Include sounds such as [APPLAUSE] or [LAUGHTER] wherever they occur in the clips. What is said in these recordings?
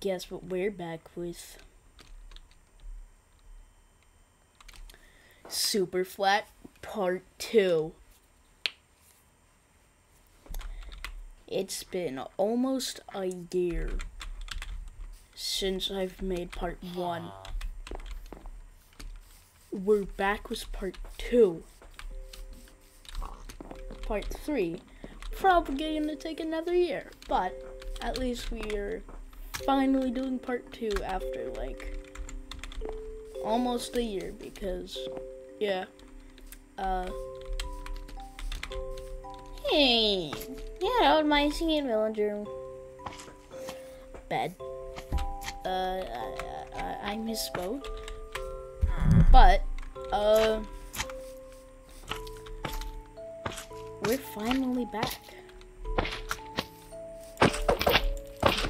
guess what we're back with? Super Flat Part 2. It's been almost a year since I've made Part 1. We're back with Part 2. Part 3. Probably gonna take another year, but at least we're finally doing part two after like almost a year because yeah. Uh Hey, yeah, out my singing villager. bed. Uh I, I, I misspoke. But uh we're finally back.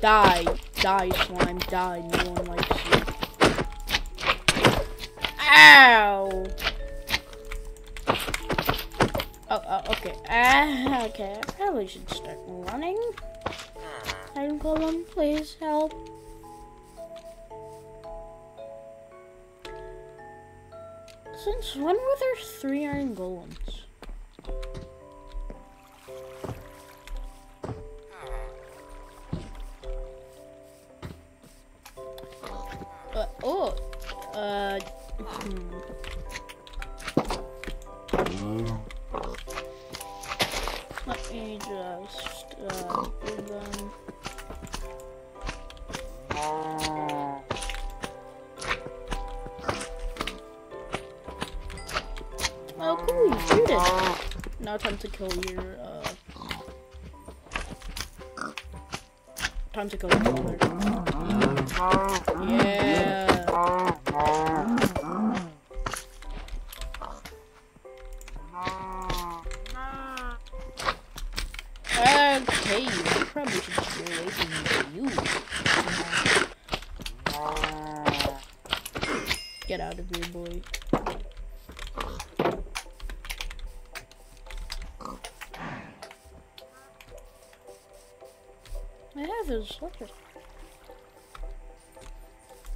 Die die slime die no one likes you. Ow! Oh, oh okay. Ah okay. I probably should start running. Iron Golem, please help. Since when were there three Iron Golems? Kill your, uh... Time to kill your mother. Yeah. Okay, you probably should stay away from you. Get out of here, boy.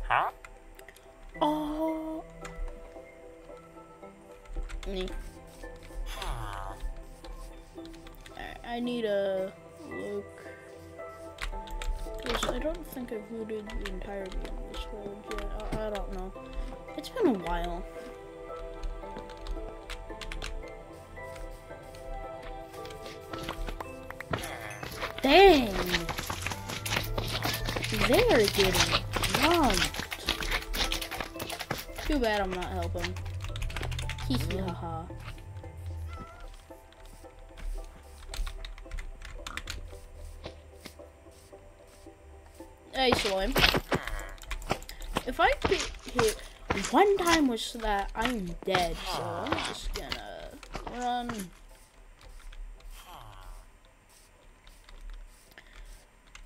Huh? Oh. Me. Hmm. I, I need a look. Because I don't think I've looted the entirety of this world yet. I, I don't know. It's been a while. Hmm. Dang! They're getting dumped. Too bad I'm not helping. Hee hee ha ha. Hey, Slime. If I get hit one time with that, I'm dead. So I'm just gonna run.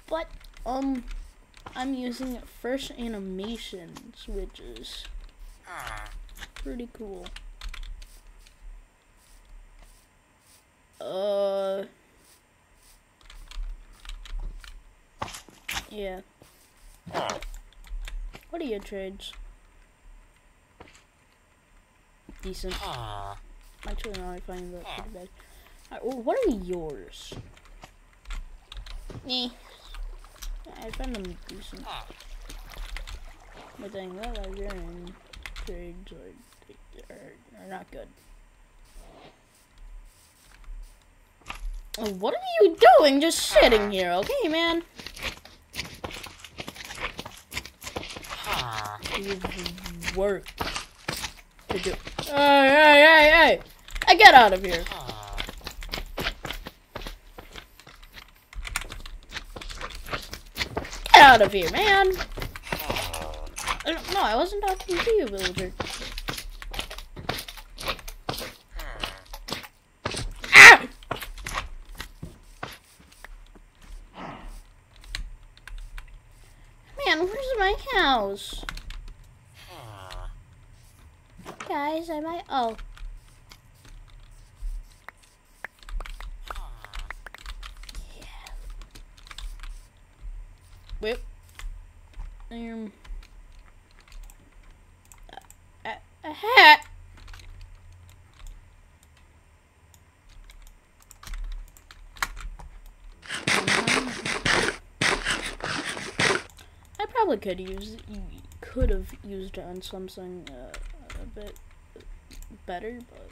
But, um, I'm using Fresh Animations, which is pretty cool. Uh, yeah. What are your trades? Decent. Actually, no, I find that pretty bad. Alright, well, what are yours? Eh. I find them decent. Ah. But then, well, Librarian trades are, are, are not good. Oh, What are you doing? Just sitting here, okay, man? Ah. You've work to do. Hey, hey, hey, hey! I get out of here. Ah. Get out of here, man! I No, I wasn't talking to you, villager. Ah! Man, where's my house? Guys, I might. Oh. Whip. Um. A, a, a hat. I probably could use could have used it on something uh, a bit better, but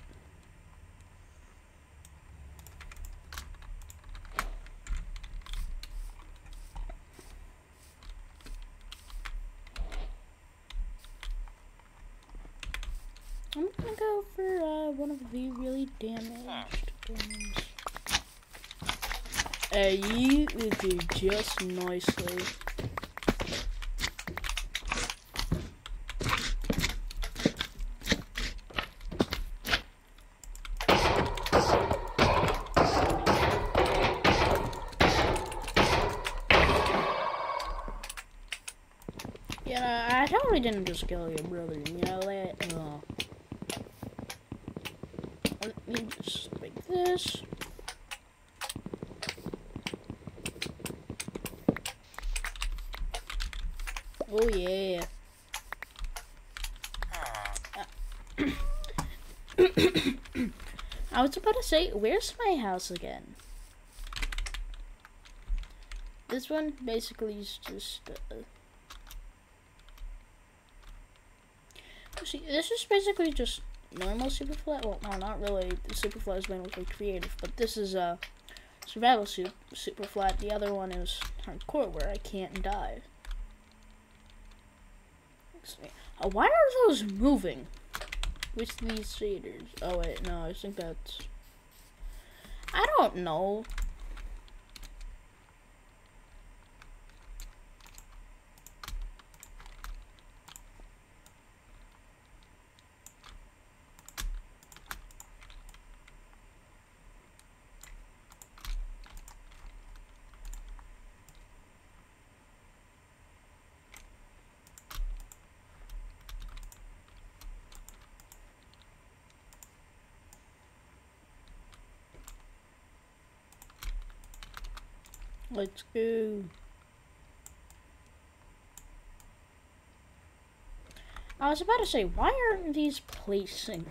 I'm gonna go for uh, one of the really damaged ones. Uh, you did just nicely. Yeah, I totally didn't just kill your brother, you know that? Let me just make this. Oh yeah. [COUGHS] I was about to say, where's my house again? This one basically is just. Uh, see, this is basically just normal super flat. Well, no, not really. The super flat is mostly creative, but this is a survival super, super flat. The other one is hardcore, where I can't die. Uh, why are those moving? With these shaders? Oh wait, no, I think that's. I don't know. Let's go. I was about to say, why aren't these placing?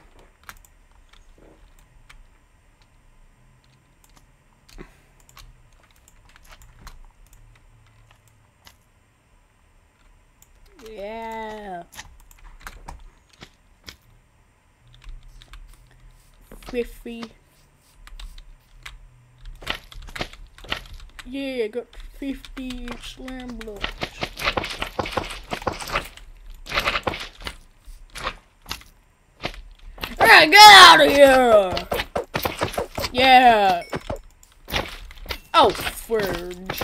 Hey, get out of here! Yeah. Oh, fudge.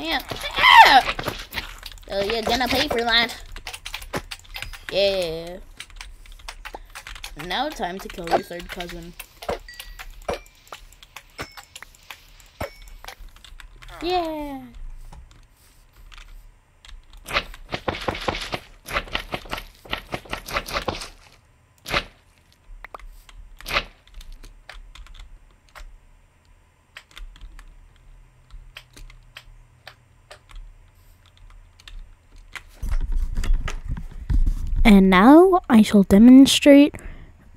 Yeah. yeah. So you're gonna pay for that. Yeah. Now time to kill your third cousin. Yeah. And now I shall demonstrate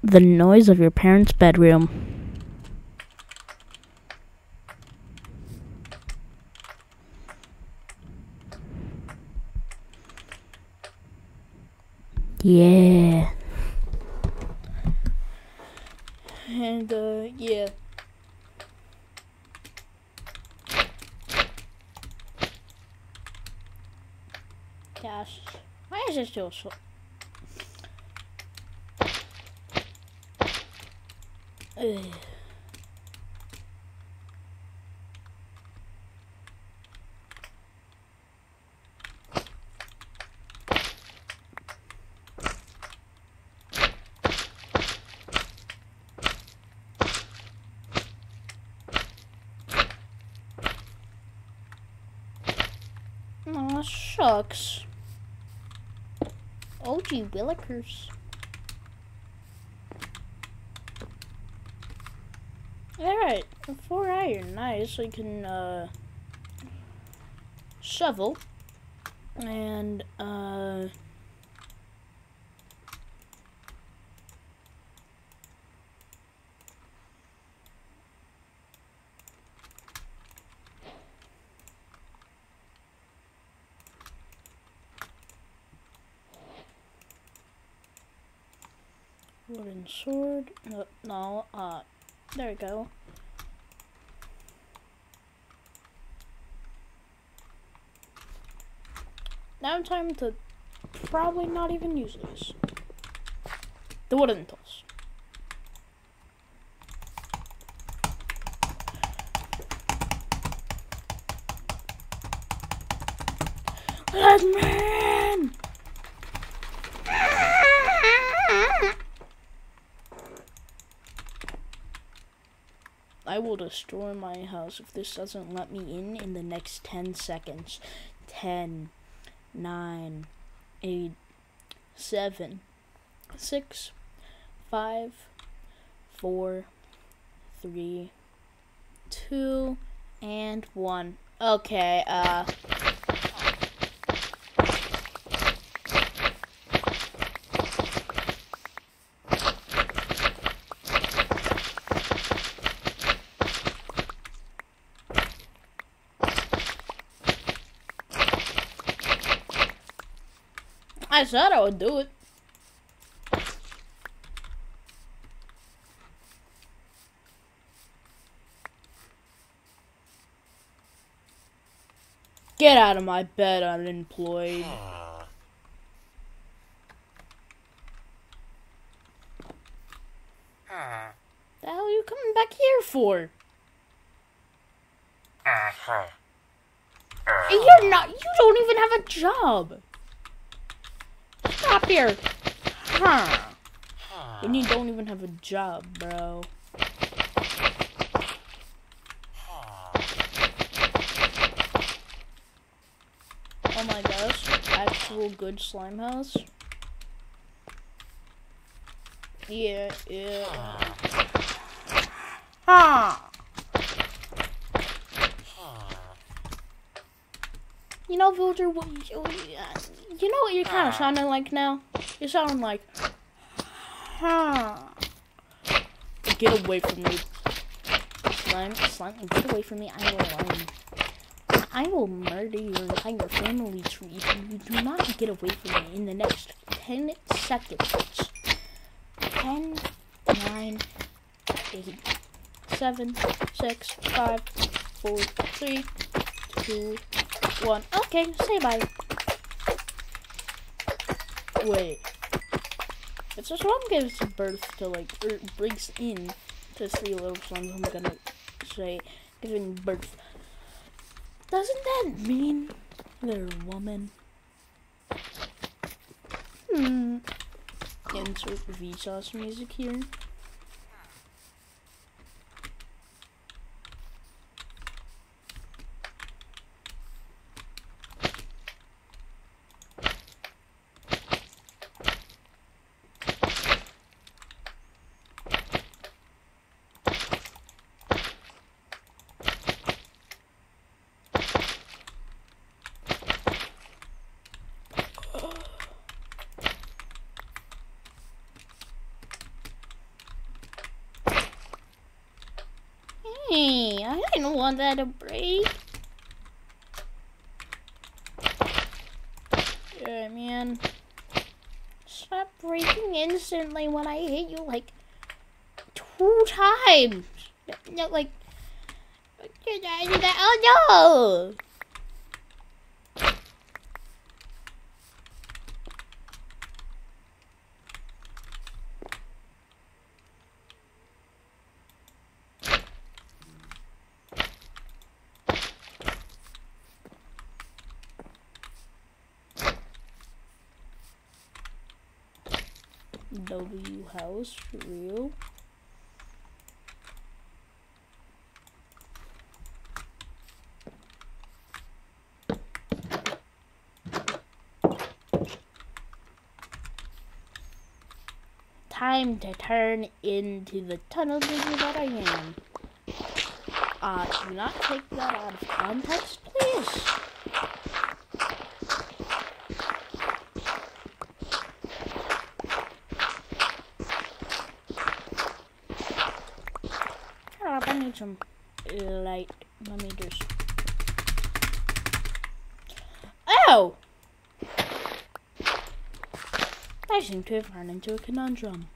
the noise of your parents' bedroom. Yeah. And, uh, yeah. Gosh, why is it still so... Ugh. Shucks. Oh, gee, willikers. Nice. I can, uh... shovel and uh wooden sword no, no uh there we go now I'm time to probably not even use this the wooden tools Leadman! I will destroy my house if this doesn't let me in in the next 10 seconds. 10, 9, 8, 7, 6, 5, 4, 3, 2, and 1. Okay, uh. I said I would do it. Get out of my bed, unemployed. Ah. Ah. The hell are you coming back here for? Ah. You're not. You don't even have a job. Here. Huh. And you don't even have a job, bro. Oh my gosh, actual good slime house. Yeah, yeah. Huh. Know, Villager, what you, you know what you're kind of sounding like now? You're sounding like, huh. Get away from me. Slime, slime, get away from me. I will, um, I will murder you and your entire family tree if you do not get away from me in the next 10 seconds. 10, 9, 8, 7, 6, 5, 4, 3, 2, 1. Okay, say bye. Wait. If this one gives birth to like, or brings in to three little sons, I'm gonna say giving birth. Doesn't that mean they're a woman? Hmm. Insert Vsauce music here. Hey, That to break. Yeah, man. Stop breaking instantly when I hit you like two times. No, like, oh no! House real. Time to turn into the tunnel digger that I am. Uh, do not take that out of context, please. Some light. Let me just. Oh! I seem to have run into a conundrum.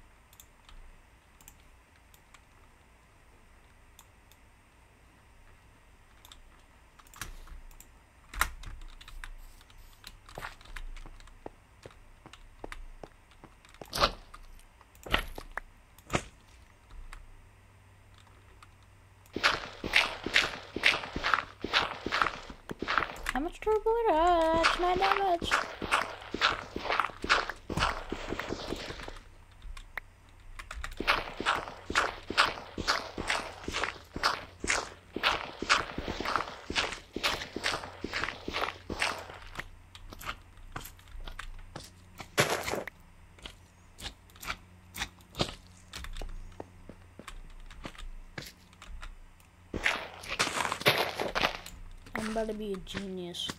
That much. I'm about to be a genius.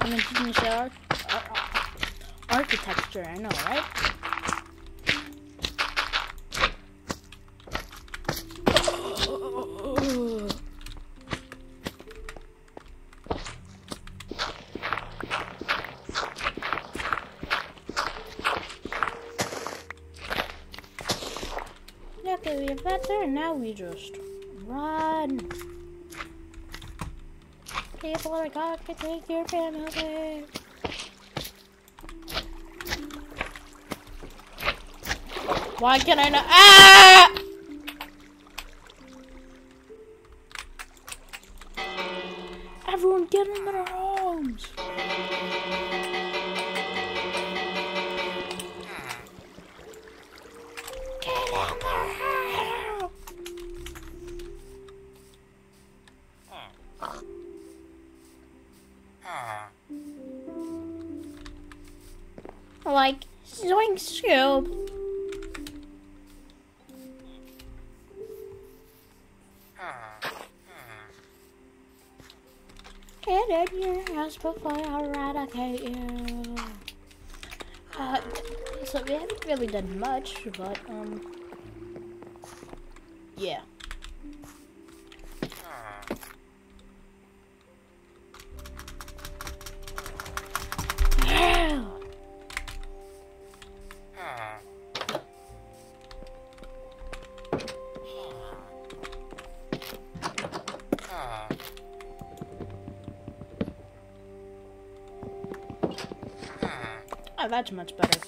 I'm a genius at ar- ar- ar- architecture, I know, right? Okay, we have that there, and now we just run. People are going to take your family. Why can I not? Ah! Everyone get in their homes. Get in their house. Like, zoink. In before I eradicate you. Uh, so we haven't really done much, but, um, yeah. That's much better.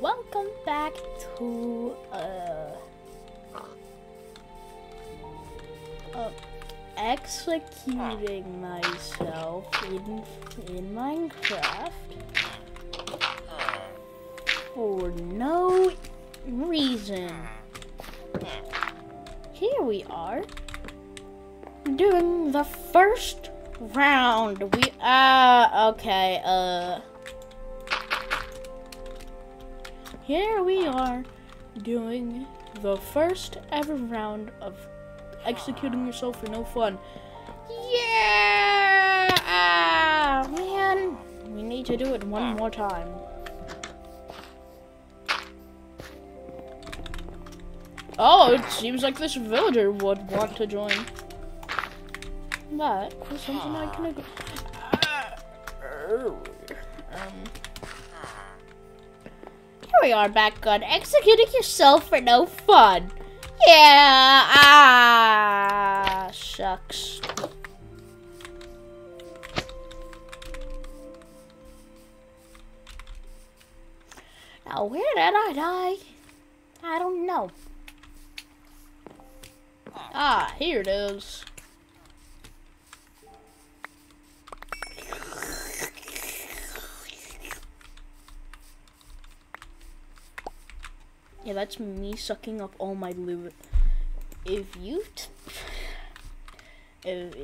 Welcome back to uh, uh executing for no reason. Here we are doing the first round. We ah okay uh here we are doing the first ever round of executing yourself for no fun. Yeah! Ah, man, we need to do it one more time. Oh, it seems like this villager would want to join. That is something I can agree. Um, here we are back on executing yourself for no fun. Yeah, ah, shucks. Now, where did I die? I don't know. Ah, here it is. Yeah, that's me sucking up all my loot. If you, if,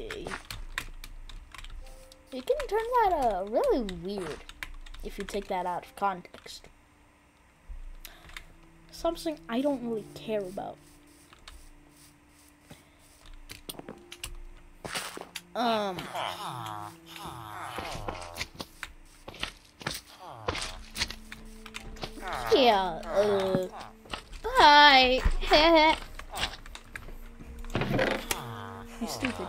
It can turn that uh, really weird if you take that out of context. Something I don't really care about. Um. Yeah, uh. Bye. [LAUGHS] You stupid.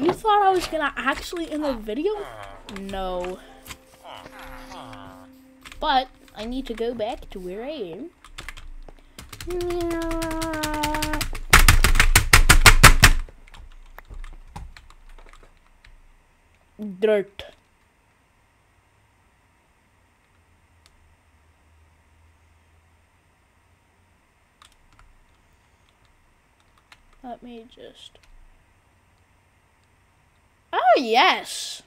You thought I was gonna actually in the video? No. But I need to go back to where I am. Dirt. Let me just. Oh, yes!